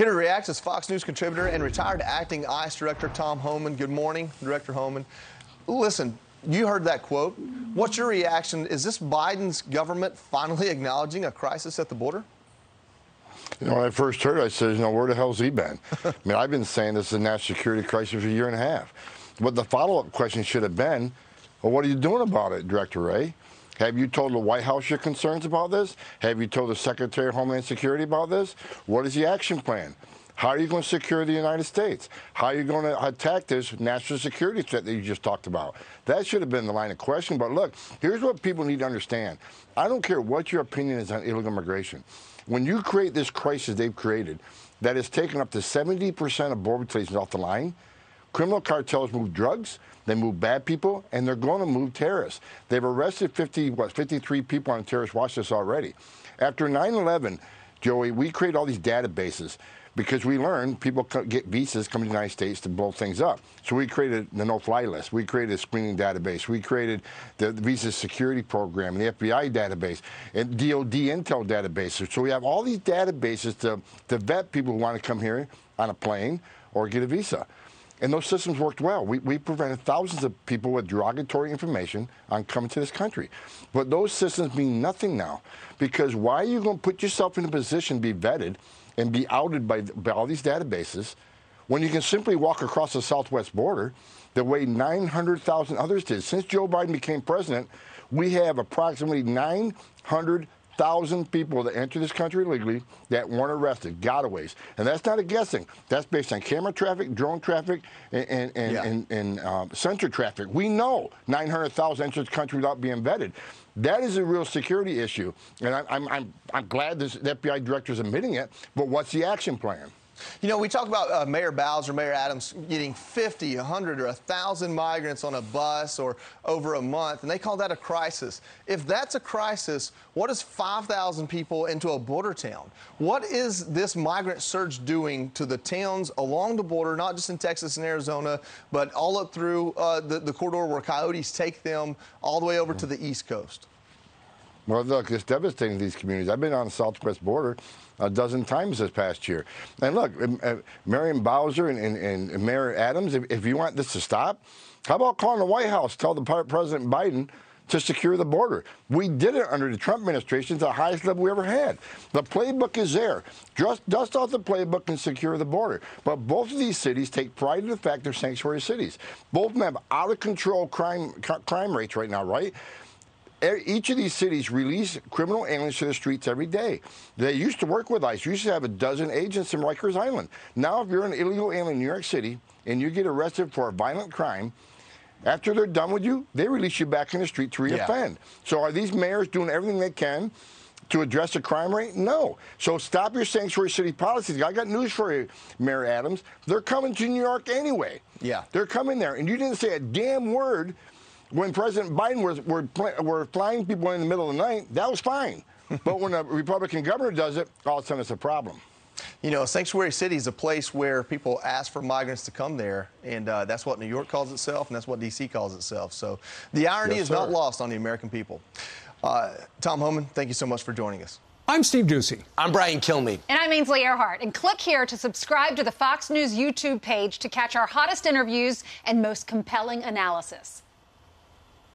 Here to react is Fox News contributor and retired acting ICE director Tom Homan. Good morning, Director Homan. Listen, you heard that quote. What's your reaction? Is this Biden's government finally acknowledging a crisis at the border? You know, when I first heard it, I said, you know, where the hell's he been? I mean, I've been saying this is a national security crisis for a year and a half. But the follow-up question should have been, well, what are you doing about it, Director Wray? Have you told the White House your concerns about this? Have you told the Secretary of Homeland Security about this? What is the action plan? How are you going to secure the United States? How are you going to attack this national security threat that you just talked about? That should have been the line of question. But look, here's what people need to understand. I don't care what your opinion is on illegal immigration. When you create this crisis they've created that has taken up to 70% of border stations off the line, criminal cartels move drugs, they move bad people, and they're going to move terrorists. They've arrested 50, what, 53 people on terrorist watch list already. After 9 11, Joey, we create all these databases because we learned people get visas coming to the United States to blow things up. So we created the no-fly list. We created a screening database. We created the, the visa security program, the FBI database, and DOD intel databases. So we have all these databases to, to vet people who want to come here on a plane or get a visa. And those systems worked well. We, we prevented thousands of people with derogatory information on coming to this country. But those systems mean nothing now because why are you going to put yourself in a position to be vetted and be outed by, by all these databases when you can simply walk across the southwest border the way 900,000 others did. Since Joe Biden became president, we have approximately 900,000 people that enter this country illegally that weren't arrested, gotaways. And that's not a guessing. That's based on camera traffic, drone traffic, and, and, and, yeah. and, and um, sensor traffic. We know 900,000 entered the country without being vetted. That is a real security issue. And I, I'm, I'm, I'm glad this, the FBI director is admitting it, but what's the action plan? You know, we talk about uh, Mayor Bowser, Mayor Adams getting 50, 100, or 1,000 migrants on a bus or over a month, and they call that a crisis. If that's a crisis, what is 5,000 people into a border town? What is this migrant surge doing to the towns along the border, not just in Texas and Arizona, but all up through uh, the, the corridor where coyotes take them all the way over to the East Coast? Well, look, it's devastating to these communities. I've been on the southwest border a dozen times this past year. And look, uh, Marion Bowser and, and, and Mayor Adams, if, if, you want this to stop, how about calling the White House, tell the President Biden to secure the border? We did it under the Trump administration at the highest level we ever had. The playbook is there. Just dust off the playbook and secure the border. But both of these cities take pride in the fact they're sanctuary cities. Both of them have out of control crime crime rates right now, right? Each of these cities release criminal aliens to the streets every day. They used to work with ICE. You used to have a dozen agents in Rikers Island. Now, if you're an illegal alien in New York City and you get arrested for a violent crime, after they're done with you, they release you back in the street to reoffend. Yeah. So are these mayors doing everything they can to address the crime rate? No. So stop your sanctuary city policies. I got news for you, Mayor Adams. They're coming to New York anyway. Yeah. They're coming there. And you didn't say a damn word when President Biden was were, were flying people in the middle of the night, that was fine. but when a Republican governor does it, all of a sudden it's a problem. You know, Sanctuary City is a place where people ask for migrants to come there, and uh, that's what New York calls itself, and that's what D.C. calls itself. So the irony yes, is sir. not lost on the American people. Uh, Tom Homan, thank you so much for joining us. I'm Steve Doocy. I'm Brian Kilmeade. And I'm Ainsley Earhardt. And click here to subscribe to the Fox News YouTube page to catch our hottest interviews and most compelling analysis.